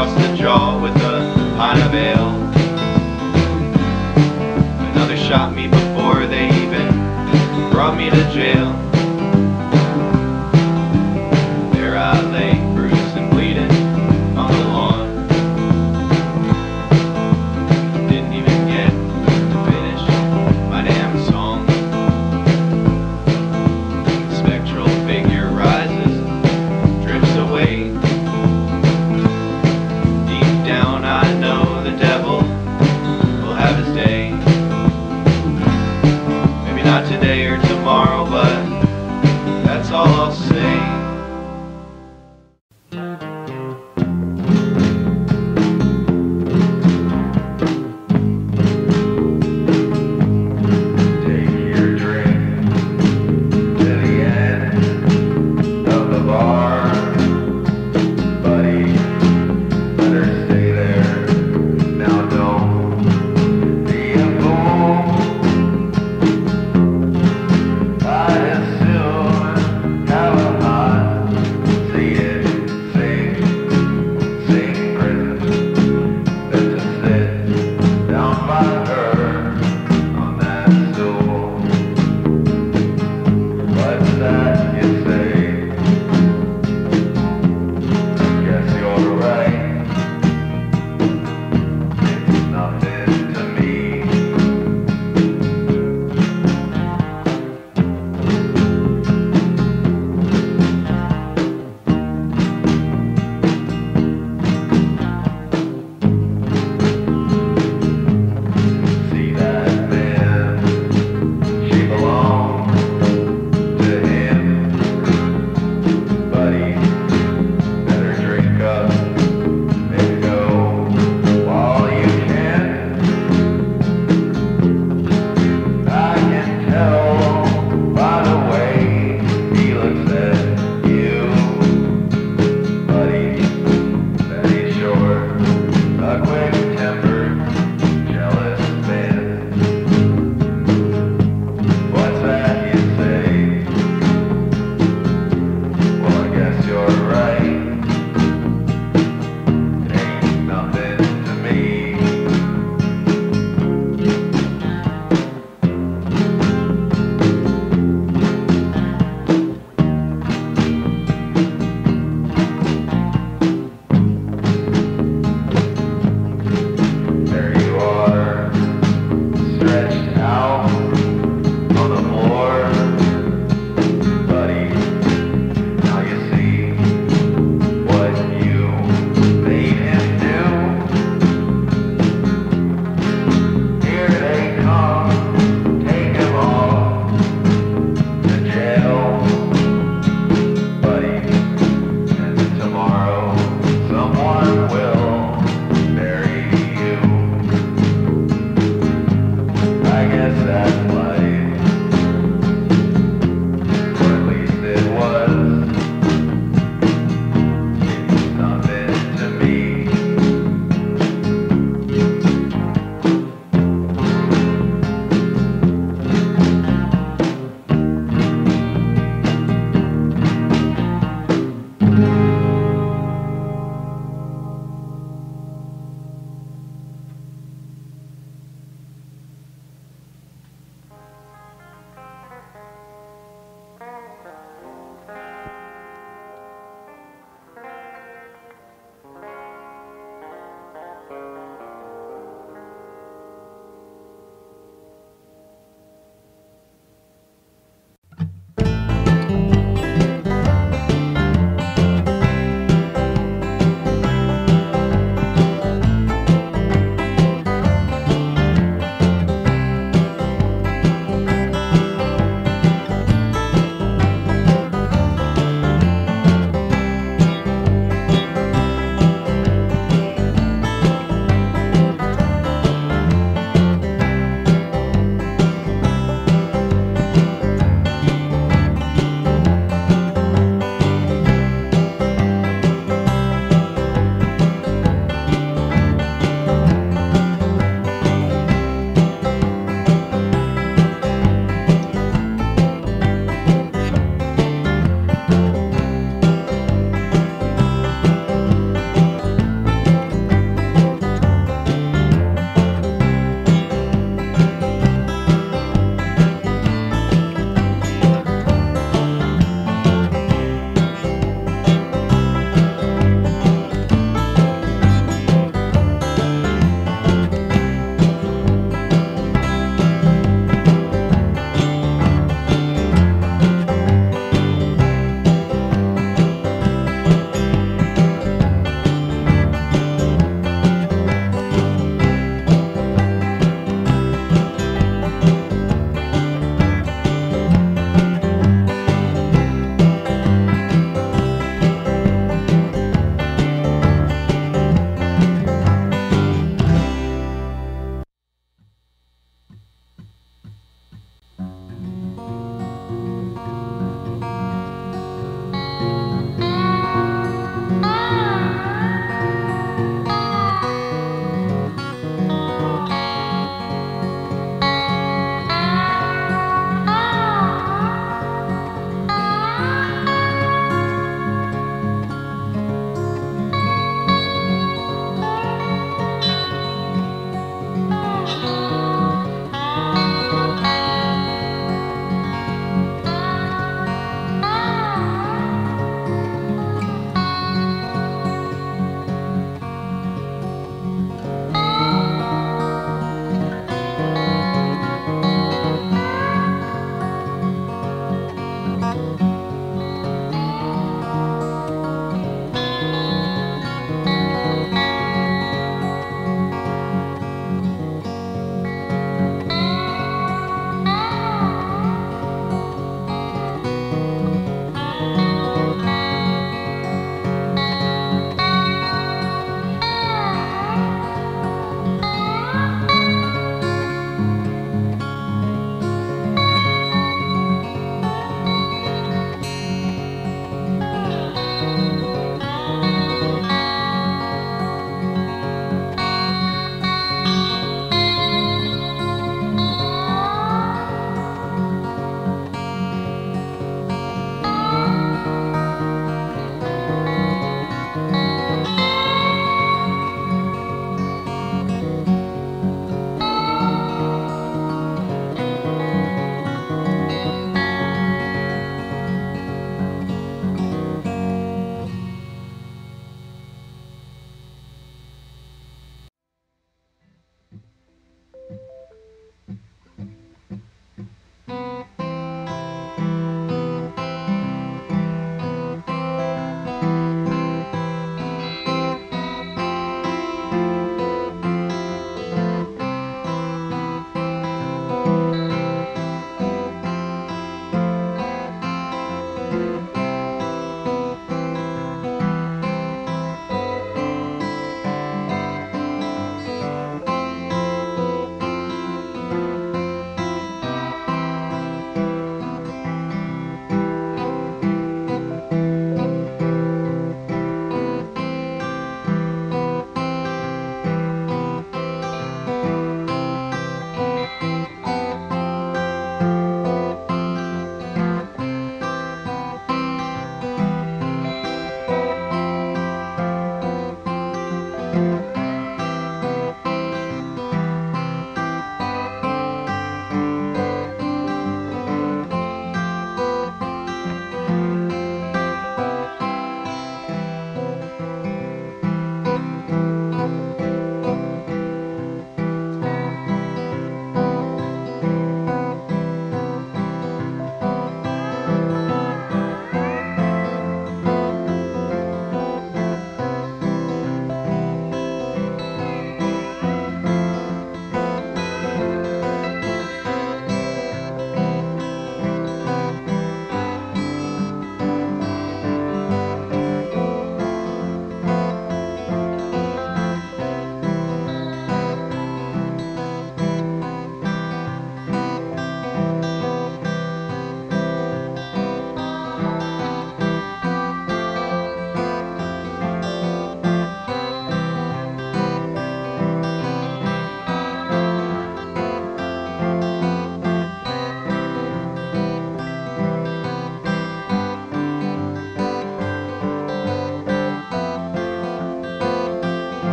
across the jaw with a pint of ale. Another shot me not today or tomorrow, but that's all I'll say.